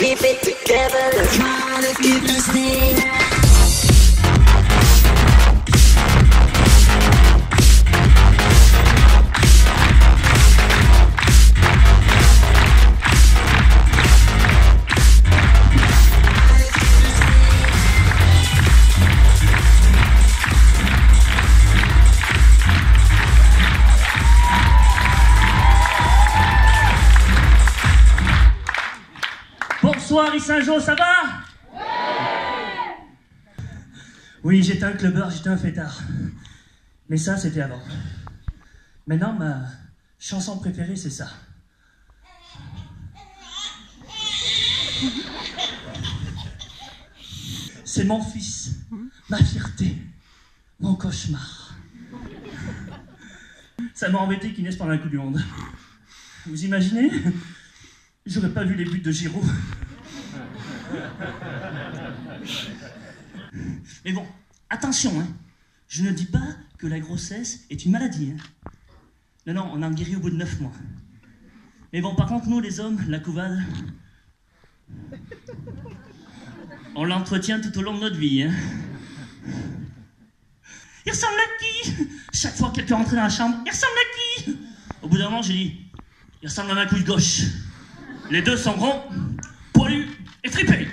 keep it together. Trying to keep this thing. Bonsoir Saint-Jean, ça va Oui, j'étais un clubbeur, j'étais un fêtard. Mais ça, c'était avant. Maintenant, ma chanson préférée, c'est ça. C'est mon fils, ma fierté, mon cauchemar. Ça m'a embêté qu'il naisse pendant un coup du monde. Vous imaginez? J'aurais pas vu les buts de Giroud. Mais bon, attention, hein. Je ne dis pas que la grossesse est une maladie. Hein. Non, non, on en guérit au bout de neuf mois. Mais bon, par contre, nous, les hommes, la couvade, on l'entretient tout au long de notre vie. Hein. Il ressemble à qui? Chaque fois que quelqu'un rentrait dans la chambre, il ressemble à qui? Au bout d'un moment, j'ai dit, il ressemble à ma couille gauche. Les deux sont ronds, poilus et fripés.